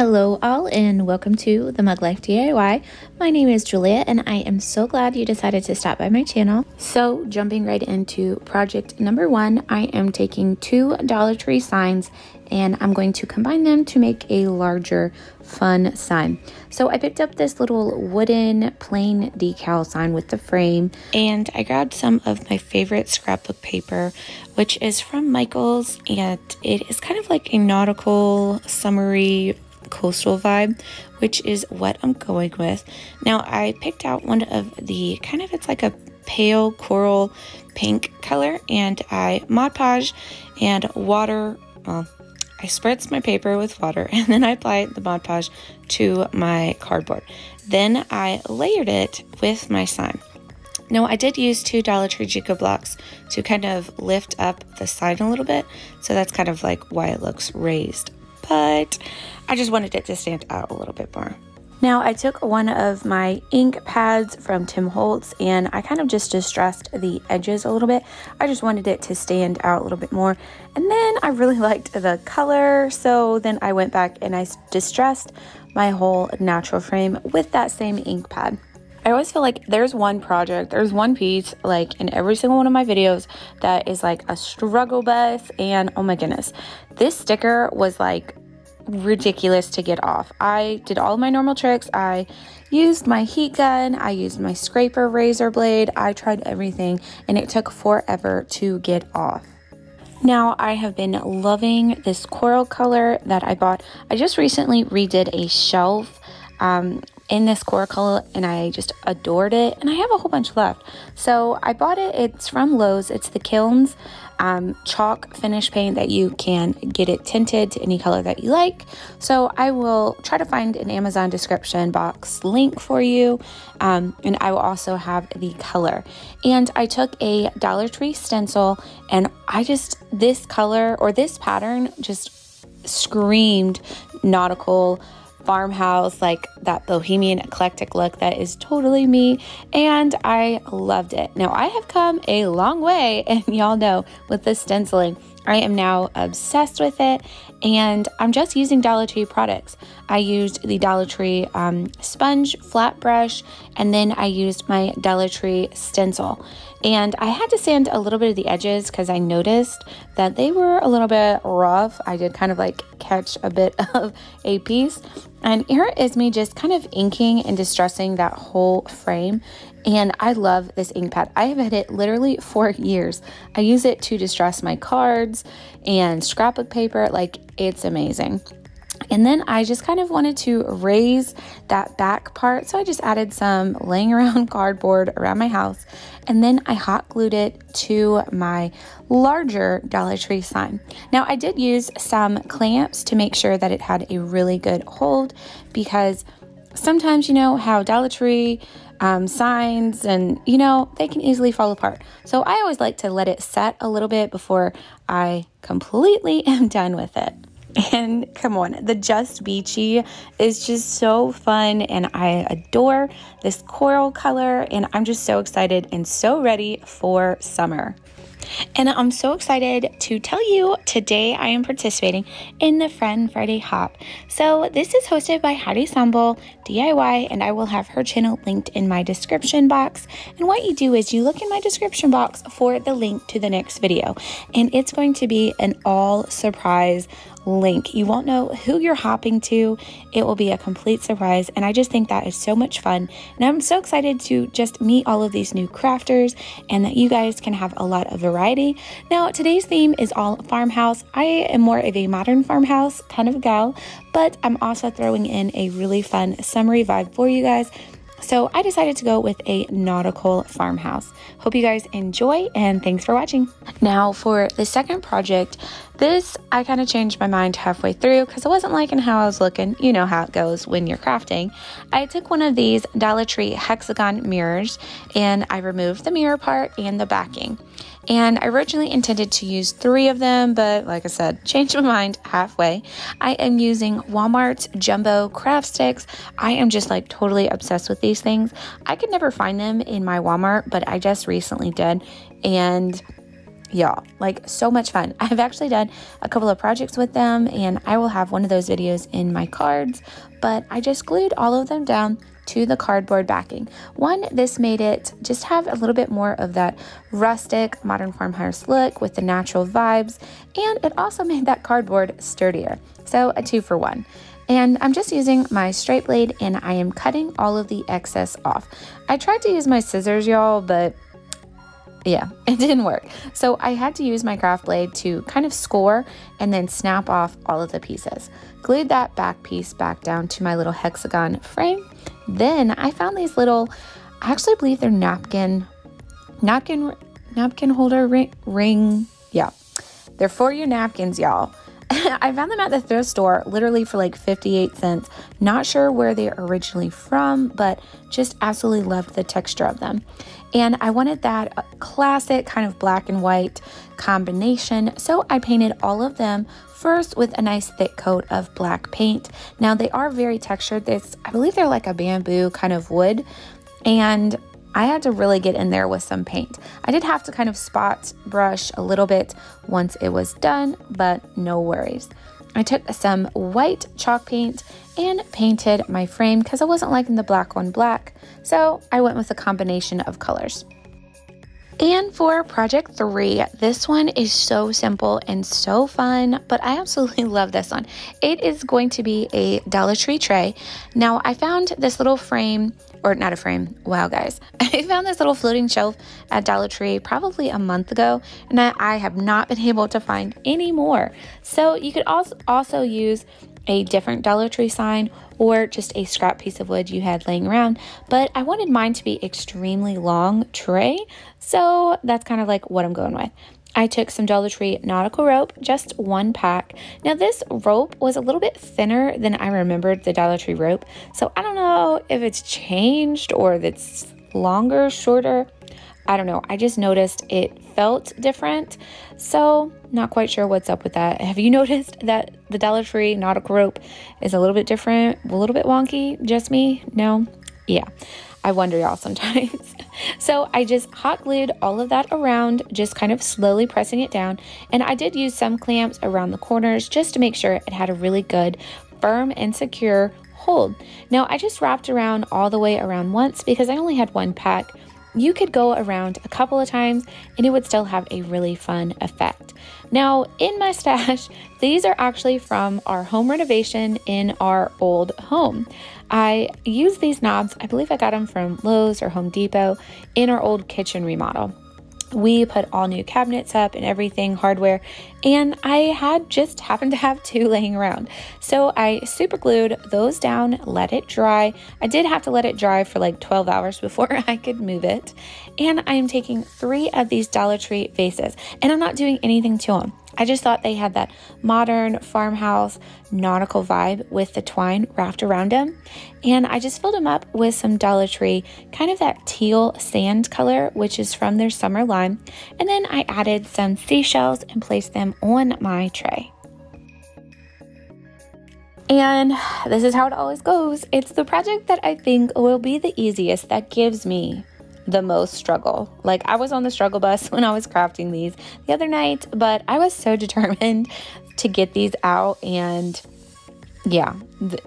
Hello, all, and welcome to the Mug Life DIY. My name is Julia, and I am so glad you decided to stop by my channel. So, jumping right into project number one, I am taking two Dollar Tree signs and I'm going to combine them to make a larger fun sign. So I picked up this little wooden plain decal sign with the frame and I grabbed some of my favorite scrapbook paper which is from Michaels and it is kind of like a nautical summery coastal vibe which is what I'm going with. Now I picked out one of the kind of it's like a pale coral pink color and I Mod Podge and water well I spritz my paper with water and then I apply the Mod Podge to my cardboard. Then I layered it with my sign. Now I did use two Dollar Tree Chico blocks to kind of lift up the sign a little bit. So that's kind of like why it looks raised. But I just wanted it to stand out a little bit more. Now I took one of my ink pads from Tim Holtz and I kind of just distressed the edges a little bit. I just wanted it to stand out a little bit more. And then I really liked the color, so then I went back and I distressed my whole natural frame with that same ink pad. I always feel like there's one project, there's one piece, like in every single one of my videos, that is like a struggle bus. And oh my goodness, this sticker was like ridiculous to get off. I did all my normal tricks. I used my heat gun, I used my scraper razor blade, I tried everything, and it took forever to get off. Now, I have been loving this coral color that I bought. I just recently redid a shelf um, in this coral color and I just adored it. And I have a whole bunch left. So I bought it. It's from Lowe's. It's the Kilns um, chalk finish paint that you can get it tinted to any color that you like. So I will try to find an Amazon description box link for you. Um, and I will also have the color. And I took a Dollar Tree stencil and I just, this color or this pattern just screamed nautical farmhouse, like that bohemian eclectic look that is totally me. And I loved it. Now, I have come a long way, and y'all know with the stenciling. I am now obsessed with it and I'm just using Dollar Tree products. I used the Dollar Tree um, sponge flat brush and then I used my Dollar Tree stencil. And I had to sand a little bit of the edges because I noticed that they were a little bit rough. I did kind of like catch a bit of a piece. And here is me just kind of inking and distressing that whole frame. And I love this ink pad. I have had it literally for years. I use it to distress my cards and scrapbook paper. Like, it's amazing. And then I just kind of wanted to raise that back part. So I just added some laying around cardboard around my house. And then I hot glued it to my larger Dollar Tree sign. Now I did use some clamps to make sure that it had a really good hold because sometimes you know how Tree um, signs and you know they can easily fall apart. So I always like to let it set a little bit before I completely am done with it. And come on, the Just Beachy is just so fun, and I adore this coral color. And I'm just so excited and so ready for summer. And I'm so excited to tell you today I am participating in the Friend Friday Hop. So, this is hosted by Heidi Sonboul DIY, and I will have her channel linked in my description box. And what you do is you look in my description box for the link to the next video, and it's going to be an all surprise link. You won't know who you're hopping to. It will be a complete surprise. And I just think that is so much fun. And I'm so excited to just meet all of these new crafters and that you guys can have a lot of variety. Now, today's theme is all farmhouse. I am more of a modern farmhouse kind of gal, but I'm also throwing in a really fun summery vibe for you guys. So I decided to go with a nautical farmhouse. Hope you guys enjoy and thanks for watching. Now for the second project, this I kind of changed my mind halfway through because I wasn't liking how I was looking. You know how it goes when you're crafting. I took one of these Dollar Tree hexagon mirrors and I removed the mirror part and the backing. And I originally intended to use three of them, but like I said, changed my mind halfway. I am using Walmart's Jumbo Craft Sticks. I am just like totally obsessed with these things. I could never find them in my Walmart, but I just recently did. And y'all like so much fun. I've actually done a couple of projects with them and i will have one of those videos in my cards but i just glued all of them down to the cardboard backing. One this made it just have a little bit more of that rustic modern farmhouse look with the natural vibes and it also made that cardboard sturdier. So a two for one. And I'm just using my straight blade and I am cutting all of the excess off. I tried to use my scissors, y'all, but yeah, it didn't work. So I had to use my craft blade to kind of score and then snap off all of the pieces. Glued that back piece back down to my little hexagon frame. Then I found these little, I actually believe they're napkin, napkin, napkin holder ring, ring. Yeah, they're for your napkins, y'all. I found them at the thrift store literally for like 58 cents. Not sure where they're originally from, but just absolutely loved the texture of them. And I wanted that uh, classic kind of black and white combination. So I painted all of them first with a nice thick coat of black paint. Now they are very textured. This, I believe they're like a bamboo kind of wood. And I had to really get in there with some paint. I did have to kind of spot brush a little bit once it was done, but no worries. I took some white chalk paint and painted my frame because I wasn't liking the black one black, so I went with a combination of colors. And for project three, this one is so simple and so fun, but I absolutely love this one. It is going to be a Dollar Tree tray. Now, I found this little frame, or not a frame, wow, guys. I found this little floating shelf at Dollar Tree probably a month ago, and I have not been able to find any more. So you could also, also use a different Dollar Tree sign or just a scrap piece of wood you had laying around. But I wanted mine to be extremely long tray, so that's kind of like what I'm going with. I took some Dollar Tree nautical rope, just one pack. Now, this rope was a little bit thinner than I remembered the Dollar Tree rope, so I don't know if it's changed or if it's longer, shorter. I don't know. I just noticed it felt different. So, not quite sure what's up with that. Have you noticed that the Dollar Tree nautical rope is a little bit different, a little bit wonky? Just me? No? Yeah. I wonder y'all sometimes. so I just hot glued all of that around, just kind of slowly pressing it down. And I did use some clamps around the corners just to make sure it had a really good, firm, and secure hold. Now I just wrapped around all the way around once because I only had one pack you could go around a couple of times and it would still have a really fun effect. Now, in my stash, these are actually from our home renovation in our old home. I use these knobs, I believe I got them from Lowe's or Home Depot in our old kitchen remodel we put all new cabinets up and everything hardware and i had just happened to have two laying around. So i super glued those down let it dry. I did have to let it dry for like 12 hours before i could move it. And i am taking three of these dollar tree vases and i'm not doing anything to them I just thought they had that modern farmhouse nautical vibe with the twine wrapped around them. And I just filled them up with some Dollar Tree, kind of that teal sand color, which is from their summer line. And then I added some seashells and placed them on my tray. And this is how it always goes. It's the project that I think will be the easiest that gives me the most struggle. Like I was on the struggle bus when I was crafting these the other night, but I was so determined to get these out and yeah,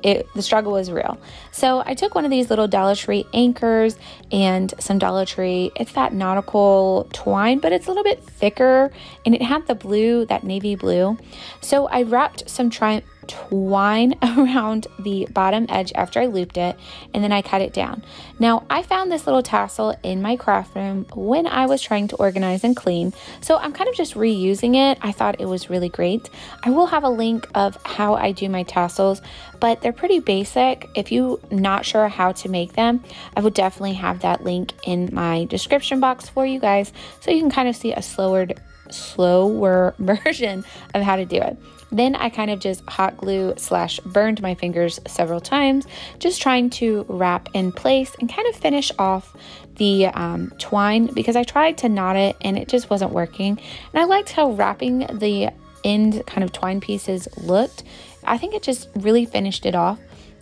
it, the struggle was real. So I took one of these little Dollar Tree anchors and some Dollar Tree, it's that nautical twine, but it's a little bit thicker and it had the blue, that navy blue. So I wrapped some tri- twine around the bottom edge after I looped it and then I cut it down. Now I found this little tassel in my craft room when I was trying to organize and clean so I'm kind of just reusing it. I thought it was really great. I will have a link of how I do my tassels but they're pretty basic. If you're not sure how to make them I would definitely have that link in my description box for you guys so you can kind of see a slower slower version of how to do it. Then I kind of just hot glue slash burned my fingers several times, just trying to wrap in place and kind of finish off the um, twine because I tried to knot it and it just wasn't working. And I liked how wrapping the end kind of twine pieces looked. I think it just really finished it off.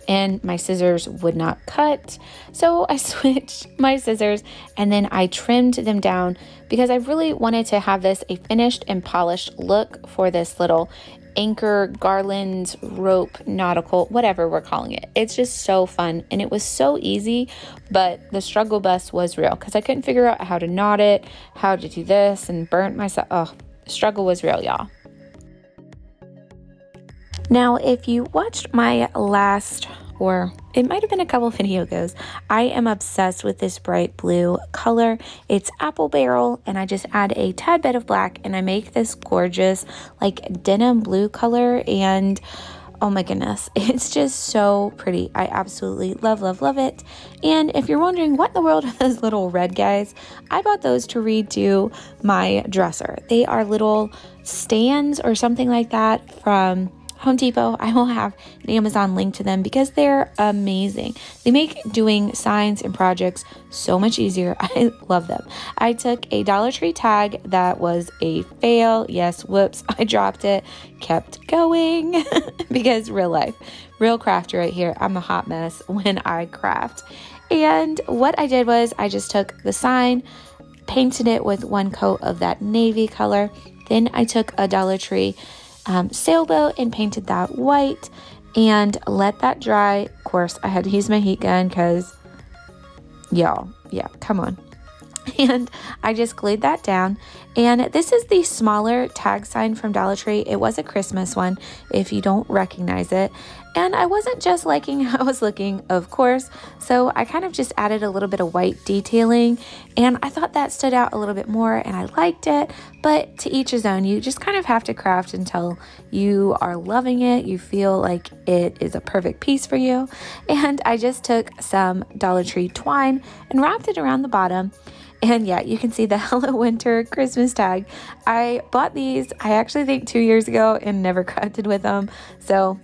And my scissors would not cut. So I switched my scissors and then I trimmed them down because I really wanted to have this a finished and polished look for this little anchor, garland, rope, nautical, whatever we're calling it. It's just so fun and it was so easy, but the struggle bus was real because I couldn't figure out how to knot it, how to do this, and burnt myself. Oh, struggle was real, y'all. Now, if you watched my last or it might have been a couple video goes. I am obsessed with this bright blue color. It's apple barrel and I just add a tad bit of black and I make this gorgeous like denim blue color and oh my goodness, it's just so pretty. I absolutely love, love, love it. And if you're wondering what in the world are those little red guys, I bought those to redo my dresser. They are little stands or something like that from Home Depot. I will have an Amazon link to them because they're amazing. They make doing signs and projects so much easier. I love them. I took a Dollar Tree tag that was a fail. Yes, whoops, I dropped it. Kept going because real life, real crafter right here. I'm a hot mess when I craft. And what I did was I just took the sign, painted it with one coat of that navy color. Then I took a Dollar Tree um, sailboat and painted that white and let that dry. Of course, I had to use my heat gun because, y'all, yeah, come on. And I just glued that down. And this is the smaller tag sign from Dollar Tree. It was a Christmas one if you don't recognize it. And I wasn't just liking how I was looking, of course, so I kind of just added a little bit of white detailing and I thought that stood out a little bit more and I liked it, but to each his own. You just kind of have to craft until you are loving it, you feel like it is a perfect piece for you. And I just took some Dollar Tree twine and wrapped it around the bottom. And yeah, you can see the Hello Winter Christmas tag. I bought these, I actually think two years ago and never crafted with them. So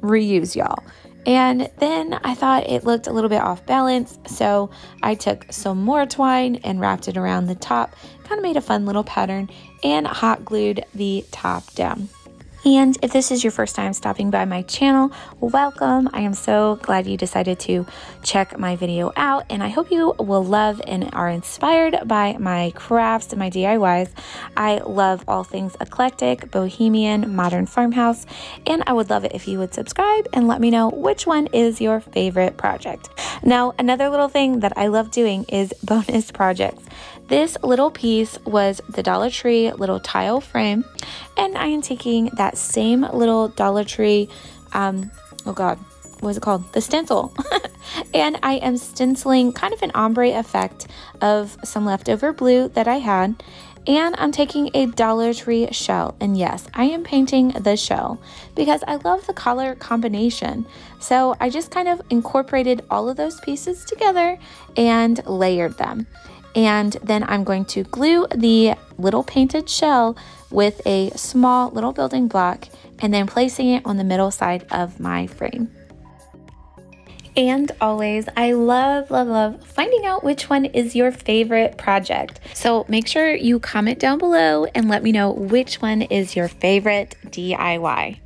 reuse, y'all. And then I thought it looked a little bit off balance, so I took some more twine and wrapped it around the top, kind of made a fun little pattern, and hot glued the top down. And if this is your first time stopping by my channel, welcome. I am so glad you decided to check my video out and I hope you will love and are inspired by my crafts and my DIYs. I love all things eclectic, bohemian, modern farmhouse, and I would love it if you would subscribe and let me know which one is your favorite project. Now, another little thing that I love doing is bonus projects. This little piece was the Dollar Tree little tile frame, and I am taking that same little Dollar Tree, um, oh God, what is it called? The stencil. and I am stenciling kind of an ombre effect of some leftover blue that I had. And I'm taking a Dollar Tree shell. And yes, I am painting the shell because I love the color combination. So I just kind of incorporated all of those pieces together and layered them. And then I'm going to glue the little painted shell with a small little building block and then placing it on the middle side of my frame. And always, I love, love, love finding out which one is your favorite project. So make sure you comment down below and let me know which one is your favorite DIY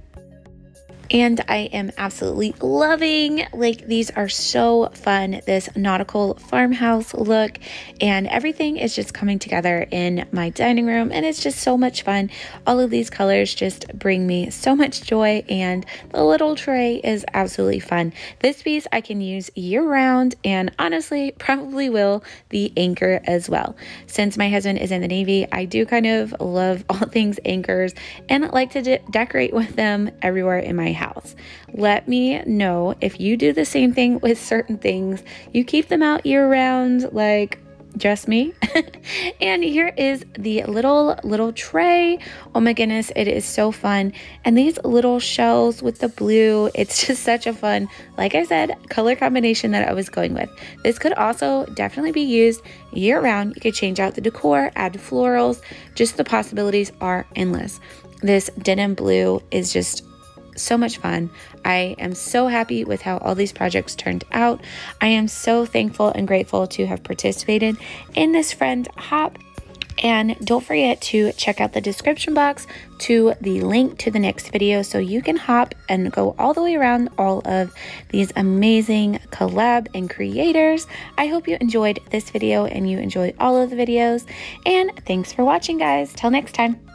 and I am absolutely loving like these are so fun this nautical farmhouse look. And everything is just coming together in my dining room and it's just so much fun. All of these colors just bring me so much joy and the little tray is absolutely fun. This piece I can use year round and honestly probably will the anchor as well. Since my husband is in the Navy I do kind of love all things anchors and like to de decorate with them everywhere in my house. Let me know if you do the same thing with certain things. You keep them out year round, like just me. and here is the little, little tray. Oh my goodness, it is so fun. And these little shells with the blue, it's just such a fun, like I said, color combination that I was going with. This could also definitely be used year round. You could change out the decor, add florals, just the possibilities are endless. This denim blue is just so much fun. I am so happy with how all these projects turned out. I am so thankful and grateful to have participated in this friend hop. And don't forget to check out the description box to the link to the next video so you can hop and go all the way around all of these amazing collab and creators. I hope you enjoyed this video and you enjoy all of the videos. And thanks for watching, guys. Till next time.